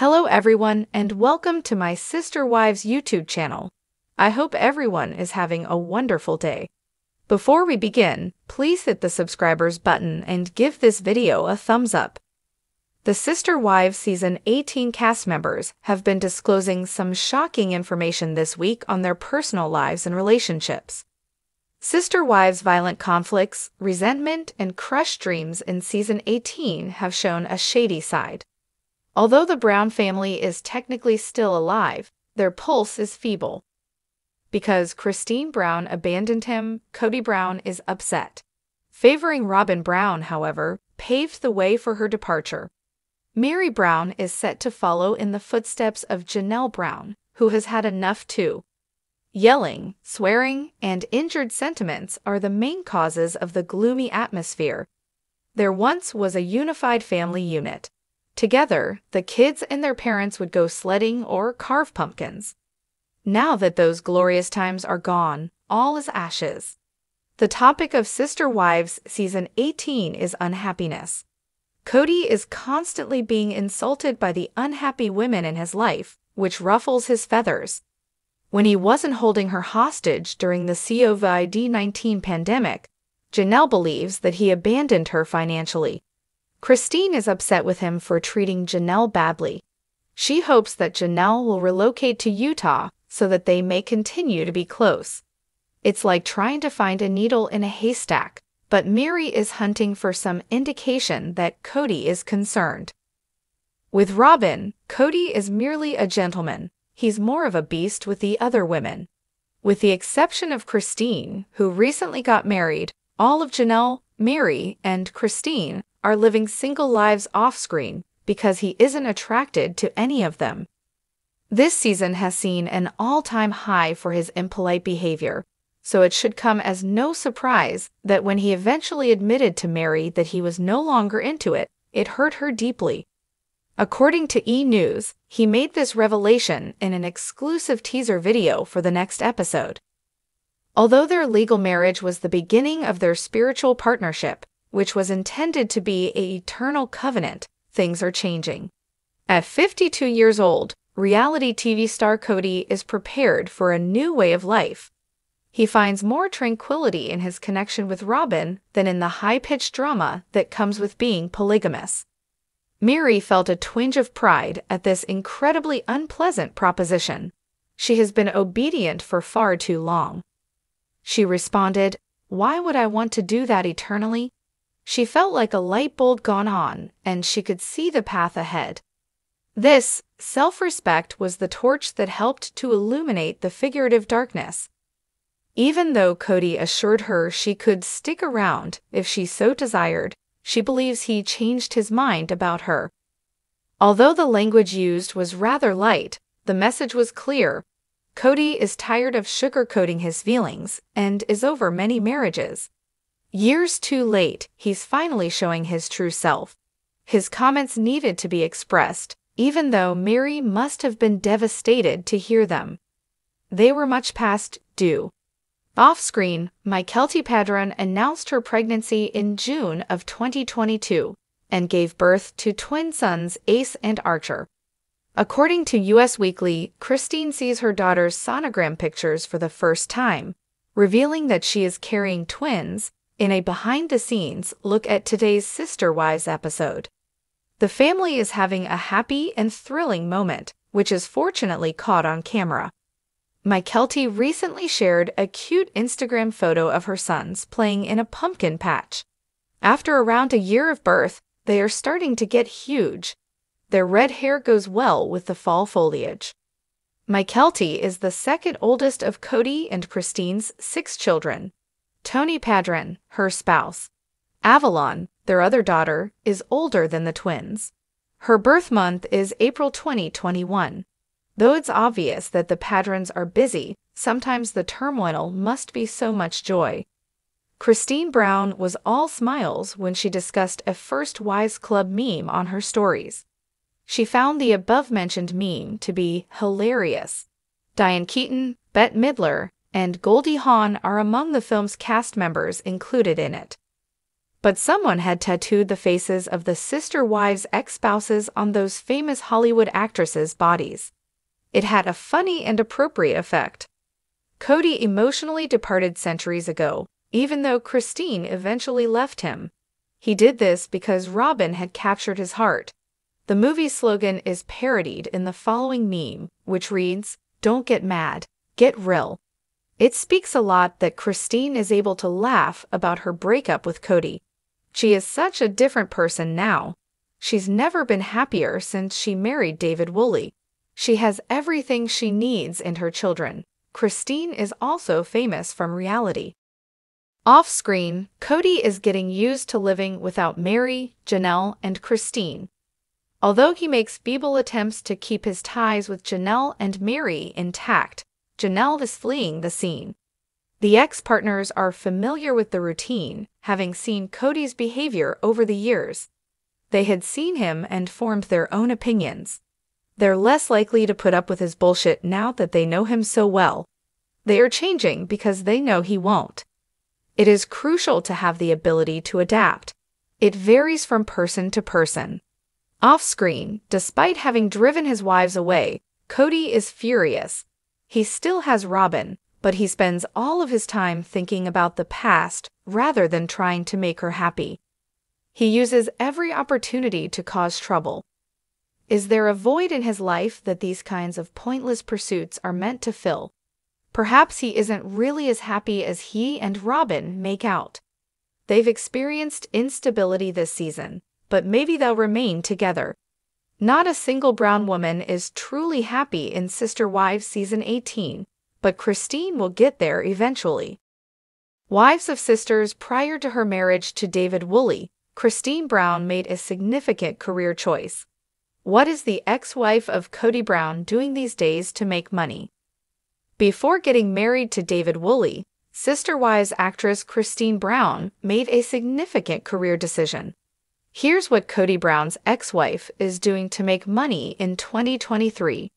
Hello everyone and welcome to my Sister Wives YouTube channel. I hope everyone is having a wonderful day. Before we begin, please hit the subscribers button and give this video a thumbs up. The Sister Wives Season 18 cast members have been disclosing some shocking information this week on their personal lives and relationships. Sister Wives' violent conflicts, resentment, and crushed dreams in Season 18 have shown a shady side. Although the Brown family is technically still alive, their pulse is feeble. Because Christine Brown abandoned him, Kody Brown is upset. Favoring Robyn Brown, however, paved the way for her departure. Meri Brown is set to follow in the footsteps of Janelle Brown, who has had enough too. Yelling, swearing, and injured sentiments are the main causes of the gloomy atmosphere. There once was a unified family unit, Together, the kids and their parents would go sledding or carve pumpkins. Now that those glorious times are gone, all is ashes. The topic of Sister Wives season 18 is unhappiness. Kody is constantly being insulted by the unhappy women in his life, which ruffles his feathers. When he wasn't holding her hostage during the COVID 19 pandemic, Janelle believes that he abandoned her financially Christine is upset with him for treating Janelle badly. She hopes that Janelle will relocate to Utah so that they may continue to be close. It's like trying to find a needle in a haystack, but Meri is hunting for some indication that Kody is concerned. With Robyn, Kody is merely a gentleman. He's more of a beast with the other women. With the exception of Christine, who recently got married, all of Janelle, Meri, and Christine are living single lives off screen because he isn't attracted to any of them. This season has seen an all time high for his impolite behavior, so it should come as no surprise that when he eventually admitted to Meri that he was no longer into it, it hurt her deeply. According to E! News, he made this revelation in an exclusive teaser video for the next episode. Although their legal marriage was the beginning of their spiritual partnership, which was intended to be a eternal covenant, things are changing. At 52 years old, reality TV star Kody is prepared for a new way of life. He finds more tranquility in his connection with Robyn than in the high-pitched drama that comes with being polygamous. Meri felt a twinge of pride at this incredibly unpleasant proposition. She has been obedient for far too long. She responded, Why would I want to do that eternally? She felt like a light bulb gone on, and she could see the path ahead. This self respect was the torch that helped to illuminate the figurative darkness. Even though Kody assured her she could stick around if she so desired, she believes he changed his mind about her. Although the language used was rather light, the message was clear. Kody is tired of sugarcoating his feelings and is over many marriages. Years too late, he's finally showing his true self. His comments needed to be expressed, even though Meri must have been devastated to hear them. They were much past due. Off screen, Mykelti Padron announced her pregnancy in June of 2022 and gave birth to twin sons Ace and Archer. According to US Weekly, Christine sees her daughter's sonogram pictures for the first time, revealing that she is carrying twins in a behind the scenes look at today's Sister Wives episode. The family is having a happy and thrilling moment, which is fortunately caught on camera. Mykelti recently shared a cute Instagram photo of her sons playing in a pumpkin patch. After around a year of birth, they are starting to get huge. Their red hair goes well with the fall foliage. Mykelti is the second oldest of Kody and Christine's six children. Tony Padron, her spouse. Avalon, their other daughter, is older than the twins. Her birth month is April 2021. Though it's obvious that the Padrons are busy, sometimes the turmoil must be so much joy. Christine Brown was all smiles when she discussed a First Wives Club meme on her stories. She found the above mentioned meme to be hilarious. Diane Keaton, Bette Midler, and Goldie Hawn are among the film's cast members included in it. But someone had tattooed the faces of the sister wives' ex spouses on those famous Hollywood actresses' bodies. It had a funny and appropriate effect. Kody emotionally departed centuries ago, even though Christine eventually left him. He did this because Robyn had captured his heart. The movie's slogan is parodied in the following meme, which reads, Don't get mad, get real. It speaks a lot that Christine is able to laugh about her breakup with Kody. She is such a different person now. She's never been happier since she married David Woolley. She has everything she needs and her children. Christine is also famous from reality. Off screen, Kody is getting used to living without Meri, Janelle, and Christine. Although he makes feeble attempts to keep his ties with Janelle and Meri intact, Janelle is fleeing the scene. The ex partners are familiar with the routine, having seen Kody's behavior over the years. They had seen him and formed their own opinions. They're less likely to put up with his bullshit now that they know him so well. They are changing because they know he won't. It is crucial to have the ability to adapt. It varies from person to person. Off screen, despite having driven his wives away, Kody is furious. He still has Robyn, but he spends all of his time thinking about the past rather than trying to make her happy. He uses every opportunity to cause trouble. Is there a void in his life that these kinds of pointless pursuits are meant to fill? Perhaps he isn't really as happy as he and Robyn make out. They've experienced instability this season, but maybe they'll remain together. Not a single brown woman is truly happy in Sister Wives season 18, but Christine will get there eventually. Wives of Sisters prior to her marriage to David Woolley, Christine Brown made a significant career choice. What is the ex-wife of Kody Brown doing these days to make money? Before getting married to David Woolley, Sister Wives actress Christine Brown made a significant career decision. Here's what Kody Brown's ex-wife is doing to make money in 2023.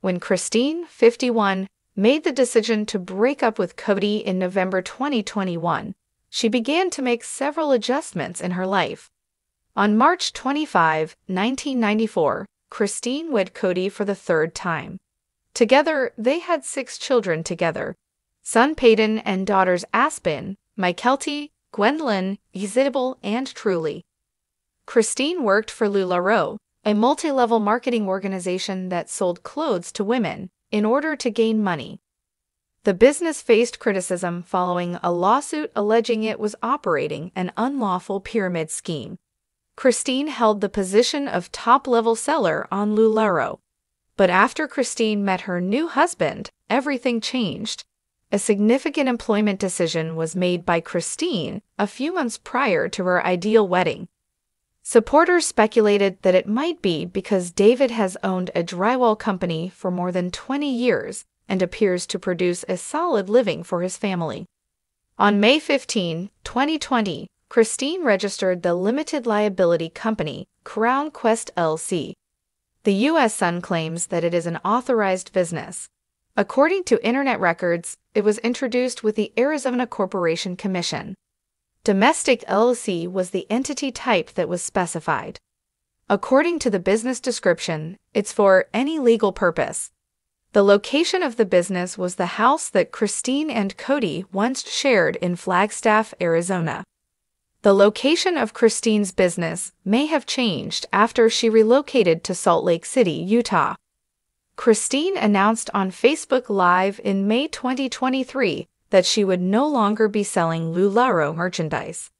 When Christine, 51, made the decision to break up with Kody in November 2021, she began to make several adjustments in her life. On March 25, 1994, Christine wed Kody for the third time. Together, they had six children together son Peyton and daughters Aspen, Mykelti, Gwendolyn, Isabel, and Truly. Christine worked for LuLaRoe, a multi level marketing organization that sold clothes to women, in order to gain money. The business faced criticism following a lawsuit alleging it was operating an unlawful pyramid scheme. Christine held the position of top level seller on LuLaRoe. But after Christine met her new husband, everything changed. A significant employment decision was made by Christine a few months prior to her ideal wedding. Supporters speculated that it might be because David has owned a drywall company for more than 20 years and appears to produce a solid living for his family. On May 15, 2020, Christine registered the limited liability company Crown Quest LC the U.S. Sun claims that it is an authorized business. According to Internet records, it was introduced with the Arizona Corporation Commission. Domestic LLC was the entity type that was specified. According to the business description, it's for any legal purpose. The location of the business was the house that Christine and Cody once shared in Flagstaff, Arizona. The location of Christine's business may have changed after she relocated to Salt Lake City, Utah. Christine announced on Facebook Live in May 2023 that she would no longer be selling LuLaRoe merchandise.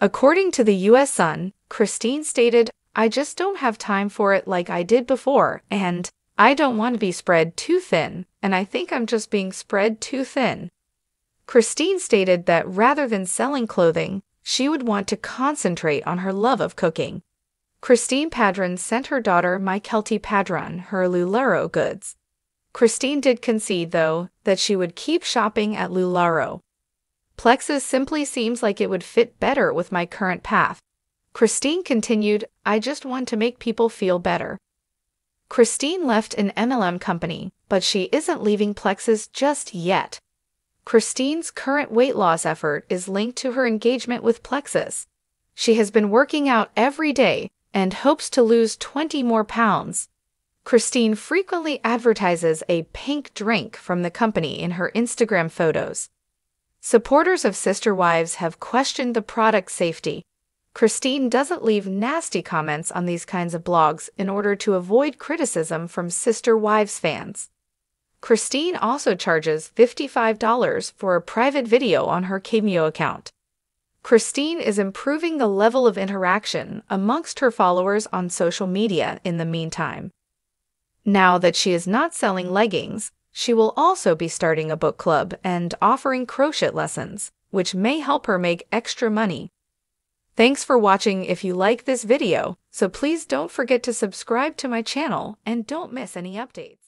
According to the U.S. Sun, Christine stated, I just don't have time for it like I did before, and I don't want to be spread too thin, and I think I'm just being spread too thin. Christine stated that rather than selling clothing, she would want to concentrate on her love of cooking. Christine Padron sent her daughter Mykelti Padron her LuLaRoe goods. Christine did concede, though, that she would keep shopping at LuLaRoe. Plexus simply seems like it would fit better with my current path. Christine continued, I just want to make people feel better. Christine left an MLM company, but she isn't leaving Plexus just yet. Christine's current weight loss effort is linked to her engagement with Plexus. She has been working out every day and hopes to lose 20 more pounds. Christine frequently advertises a pink drink from the company in her Instagram photos. Supporters of Sister Wives have questioned the product's safety. Christine doesn't leave nasty comments on these kinds of blogs in order to avoid criticism from Sister Wives fans. Christine also charges $55 for a private video on her Cameo account. Christine is improving the level of interaction amongst her followers on social media in the meantime. Now that she is not selling leggings, she will also be starting a book club and offering crochet lessons, which may help her make extra money. Thanks for watching if you like this video, so please don't forget to subscribe to my channel and don't miss any updates.